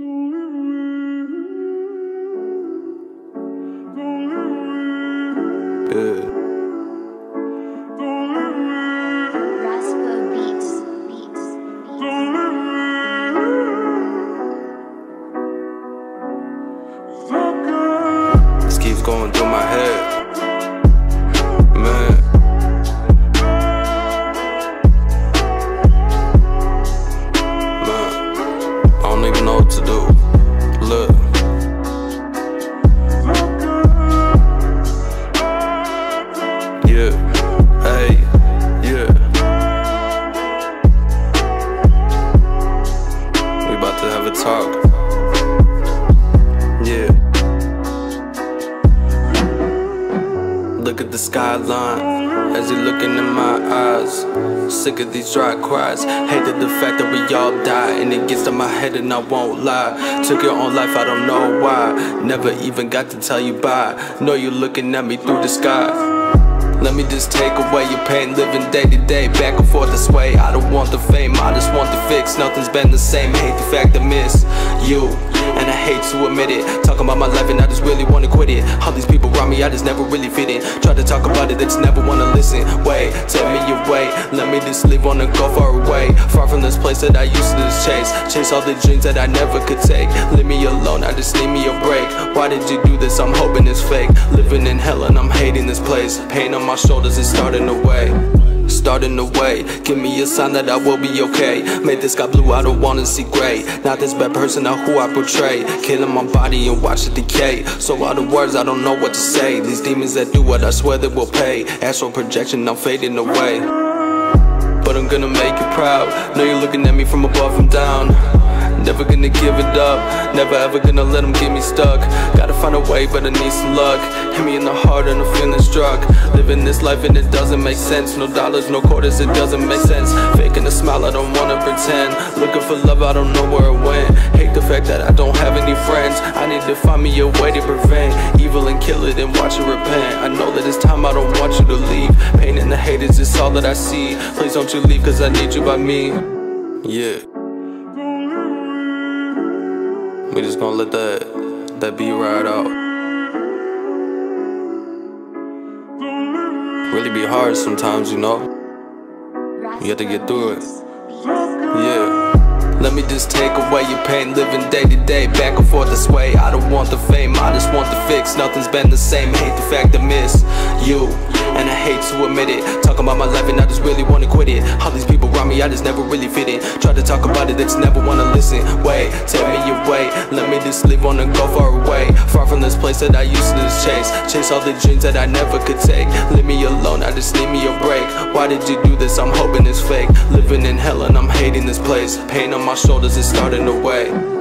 Yeah. Keeps going through my head. A talk. Yeah. Look at the skyline as you looking in my eyes. Sick of these dry cries. Hated the fact that we all die, and it gets to my head, and I won't lie. Took your own life, I don't know why. Never even got to tell you bye. Know you're looking at me through the sky. Let me just take away your pain, living day to day, back and forth this way. I don't want the fame, I just want the fix. Nothing's been the same, hate the fact I miss you. And I hate to admit it. Talking about my life and I just really wanna quit it. All these people around me, I just never really fit in. Try to talk about it, they just never wanna listen. Wait, Me on and go far away. Far from this place that I used to chase Chase all the dreams that I never could take Leave me alone, I just need me a break Why did you do this? I'm hoping it's fake. Living in hell and I'm hating this place. Pain on my shoulders is starting to weigh starting to wait. Give me a sign that I will be okay. Made this sky blue, I don't wanna see gray. Not this bad person, not who I portray. Killing my body and watch it decay. So all the words, I don't know what to say. These demons that do what I swear they will pay. Astral projection, I'm fading away. But I'm gonna make you proud. Know you're looking at me from above and down. Never gonna give it up, never ever gonna let them get me stuck. Gotta find a way, but I need some luck. Hit me in the heart and I'm feeling struck. Living this life and it doesn't make sense. No dollars, no quarters, it doesn't make sense. Faking a smile, I don't wanna pretend. Looking for love, I don't know where it went. Hate the fact that I don't have any friends. I need to find me a way to prevent evil and kill it and watch it repent. I know that it's time, I don't want you to all that I see. Please don't you leave, cause I need you by me. Yeah. We just gonna let that that beat ride out. Really be hard sometimes, you know. You have to get through it. Yeah. Let me just take away your pain, living day to day, back and forth this way. I don't want the fame, I just want the fix. Nothing's been the same, I hate the fact I miss you. And I hate to admit it. Talking about my life and I just really wanna quit it. All these people around me, I just never really fit in. Try to talk about it, they just never wanna listen. Wait, tell me your way. Let me just live on and go far away. Far from this place that I used to chase. Chase all the dreams that I never could take. Leave me alone, I just need me a break. Why did you do this? I'm hoping it's fake. Living in hell and I'm hating this place. Pain on my shoulders is starting to weigh.